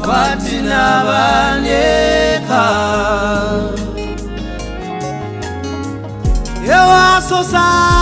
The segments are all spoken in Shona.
vatina vatina vaneka yewasosaa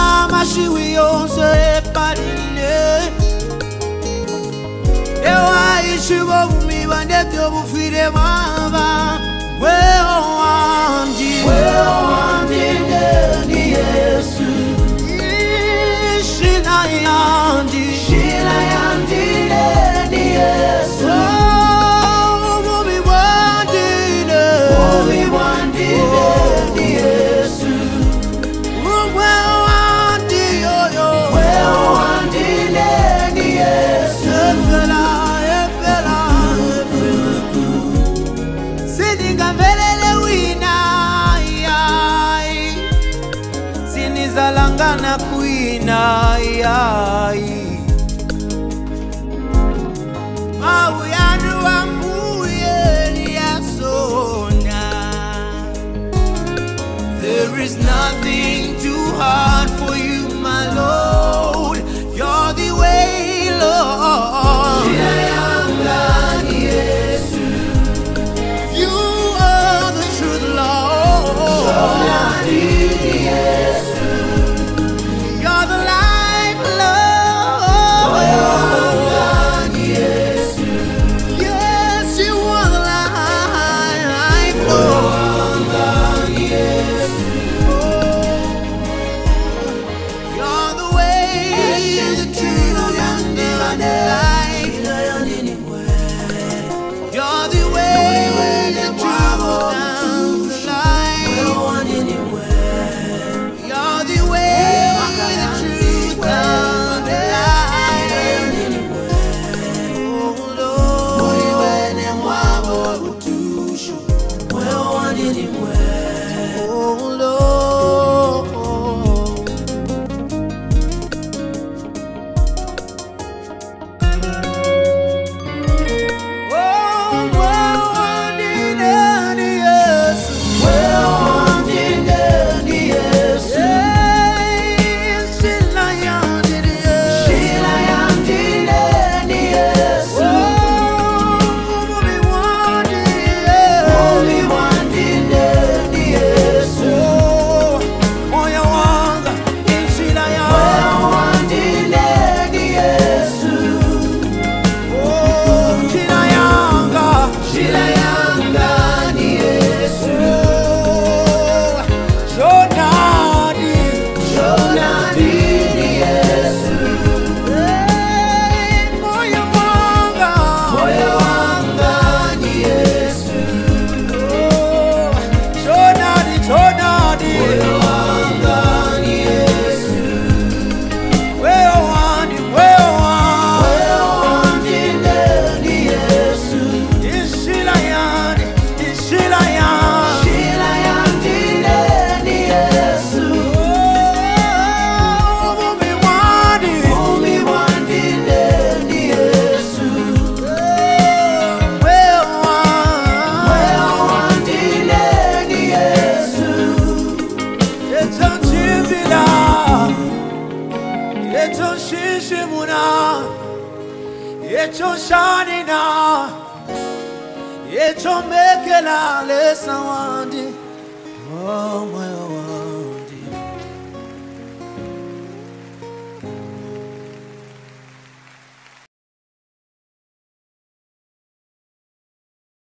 ezalanga na kuina yai awi yeshimuna yecho shanina yecho mekela lesawandi oh my god oh,